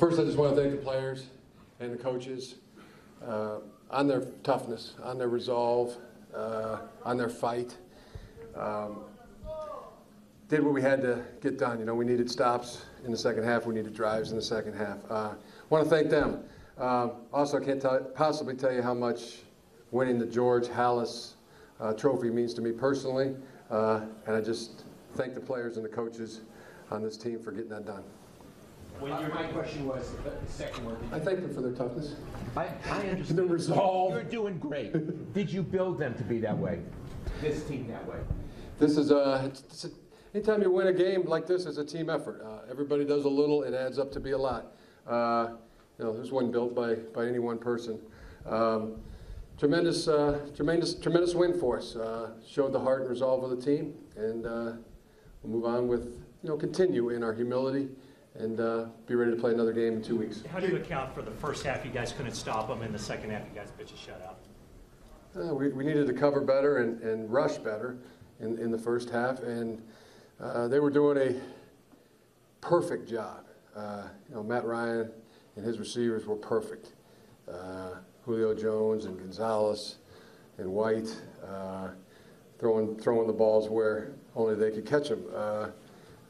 First, I just want to thank the players and the coaches uh, on their toughness, on their resolve, uh, on their fight. Um, did what we had to get done. You know, we needed stops in the second half. We needed drives in the second half. Uh, want to thank them. Uh, also, I can't tell, possibly tell you how much winning the George Halas uh, Trophy means to me personally. Uh, and I just thank the players and the coaches on this team for getting that done. When Uh, you're, My question was, the the second one. I thank them for their toughness. I, I understand. The resolve. You're doing great. Did you build them to be that way? This team that way? This is a, it's, it's a, anytime you win a game like this, it's a team effort. Uh, everybody does a little, it adds up to be a lot. Uh, you know, this wasn't built by, by any one person. Um, tremendous, uh, tremendous, tremendous win for us. Uh, showed the heart and resolve of the team, and uh, we'll move on with, you know, continue in our humility and uh, be ready to play another game in two weeks. How do you account for the first half you guys couldn't stop them, and the second half you guys pitched a shutout? Uh, we, we needed to cover better and, and rush better in, in the first half, and uh, they were doing a perfect job. Uh, you know, Matt Ryan and his receivers were perfect. Uh, Julio Jones and Gonzalez and White uh, throwing throwing the balls where only they could catch them.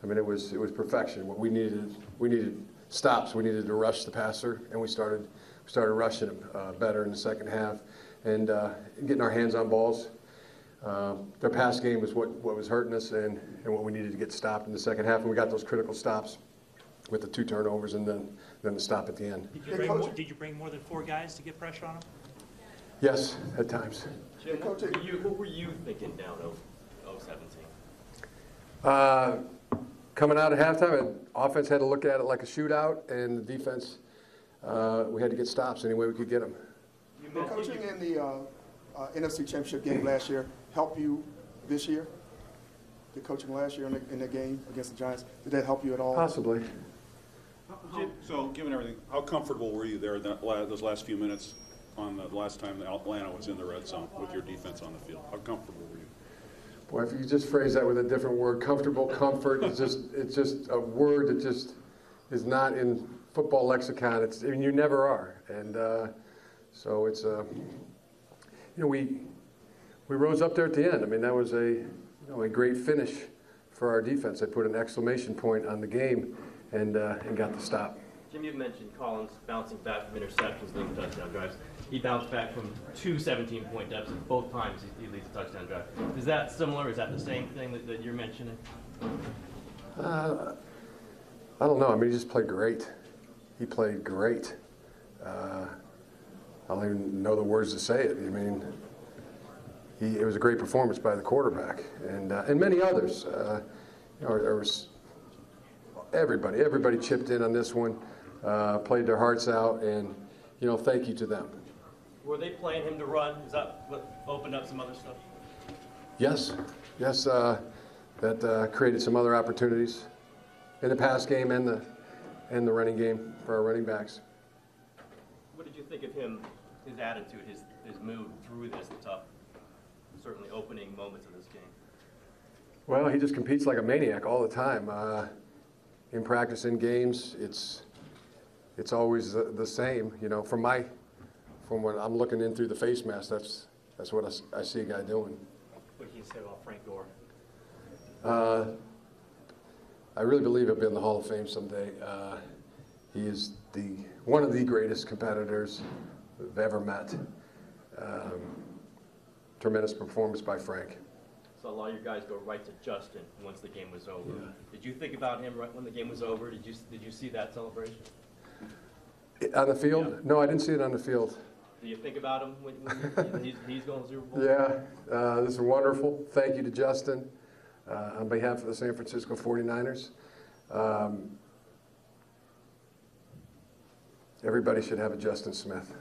I mean, it was it was perfection. What we needed we needed stops. We needed to rush the passer, and we started started rushing him uh, better in the second half and uh, getting our hands on balls. Uh, their pass game was what, what was hurting us and, and what we needed to get stopped in the second half, and we got those critical stops with the two turnovers and then, then the stop at the end. Did you Hey, bring, more- did you bring more than four guys to get pressure on them? Yes, at times. Hey, Jim, what Coach, were you, what were you thinking down oh, oh seventeen? Uh, coming out at halftime, and offense had to look at it like a shootout, and the defense, uh, we had to get stops any way we could get them. You Did coaching in the uh, uh, NFC Championship game last year help you this year? The coaching last year in the, in the game against the Giants, did that help you at all? Possibly. So, given everything, how comfortable were you there that la, those last few minutes on the last time that Atlanta was in the red zone with your defense on the field? How comfortable were you? Boy, if you just phrase that with a different word, comfortable, comfort, it's just, it's just a word that just is not in football lexicon. It's, I mean, you never are. And uh, so it's, uh, you know, we, we rose up there at the end. I mean, that was a, you know, a great finish for our defense. They put an exclamation point on the game and, uh, and got the stop. Jim, you've mentioned Colin's bouncing back from interceptions, leading touchdown drives. He bounced back from two 17-point deficits both times he, he leads a touchdown drive. Is that similar? Is that the same thing that, that you're mentioning? Uh, I don't know. I mean, he just played great. He played great. Uh, I don't even know the words to say it. I mean, he, it was a great performance by the quarterback and uh, and many others. Uh, you know, there was everybody. Everybody chipped in on this one, uh, played their hearts out, and you know, thank you to them. Were they playing him to run? Is that what opened up some other stuff? Yes, yes, uh, that uh, created some other opportunities in the pass game and the and the running game for our running backs. What did you think of him, his attitude, his, his mood through this tough, certainly opening moments of this game? Well, he just competes like a maniac all the time. Uh, in practice, in games, it's it's always the, the same. You know, from my from when I'm looking in through the face mask, that's that's what I see a guy doing. What can you say about Frank Gore? Uh, I really believe he'll be in the Hall of Fame someday. Uh, he is the one of the greatest competitors we've ever met. Um, tremendous performance by Frank. So a lot of your guys go right to Justin once the game was over. Yeah. Did you think about him right when the game was over? Did you, did you see that celebration? On the field? No, I didn't see it on the field. Do you think about him when, when he's, he's going to Super Bowl? Yeah, uh, this is wonderful. Thank you to Justin uh, on behalf of the San Francisco 49ers. Um, everybody should have a Justin Smith.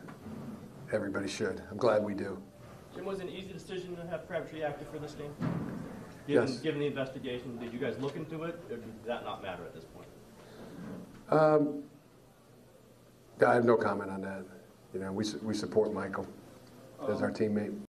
Everybody should. I'm glad we do. Jim, was it an easy decision to have Crabtree active for this game? Yes. Given, given the investigation, did you guys look into it, or did that not matter at this point? Um, I have no comment on that. You know, we, we support Michael as our teammate.